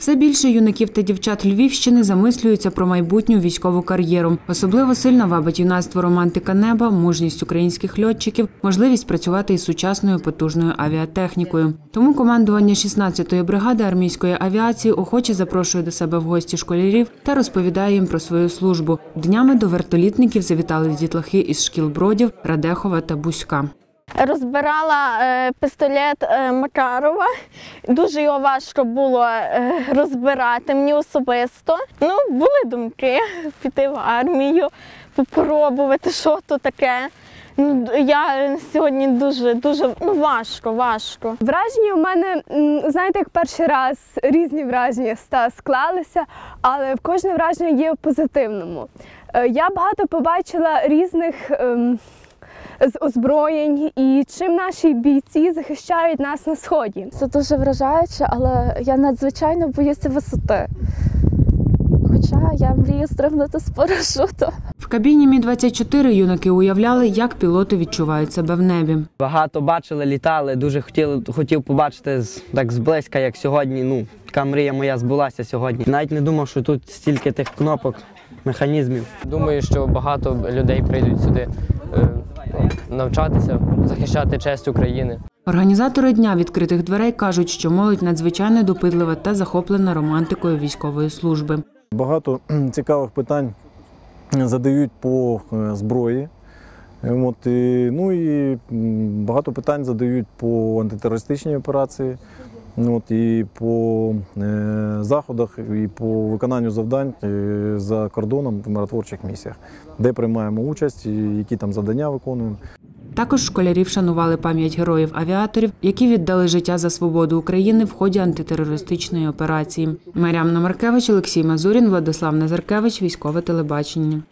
Все більше юнаків та дівчат Львівщини замислюються про майбутню військову кар'єру. Особливо сильно вабить юнацтво романтика неба, мужність українських льотчиків, можливість працювати із сучасною потужною авіатехнікою. Тому командування 16-ї бригади армійської авіації охоче запрошує до себе в гості школярів та розповідає їм про свою службу. Днями до вертолітників завітали дітлахи із шкіл Бродів, Радехова та Бузька. Розбирала е, пістолет е, Макарова. Дуже його важко було е, розбирати мені особисто. Ну, були думки піти в армію, попробувати, що то таке. Ну, я сьогодні дуже, дуже ну, важко, важко. Враження у мене, знаєте, як перший раз різні враження склалися, але кожне враження є в позитивному. Е, Я багато побачила різних ем, з озброєнь і чим наші бійці захищають нас на сході. Це дуже вражаюче, але я надзвичайно боюся висоти. Хоча я мрію стрибнути з парашуту. В кабіні Мі-24 юнаки уявляли, як пілоти відчувають себе в небі. Багато бачили, літали. Дуже хотіли, хотів побачити з- так зблизька, як сьогодні. Ну, така мрія моя збулася сьогодні. Навіть не думав, що тут стільки тих кнопок, механізмів. Думаю, що багато людей прийдуть сюди навчатися, захищати честь України. Організатори дня відкритих дверей кажуть, що молодь надзвичайно допитлива та захоплена романтикою військової служби. Багато цікавих питань задають по е, зброї. Е, От, і, ну і багато питань задають по антитерористичній операції, от, і по е, заходах, і по виконанню завдань е, за кордоном в миротворчих місіях, де приймаємо участь, і які там завдання виконуємо. Також школярів шанували пам'ять героїв-авіаторів, які віддали життя за свободу України в ході антитерористичної операції. Мар'ям Маркевич, Олексій Мазурін, Владислав Назаркевич, військове телебачення.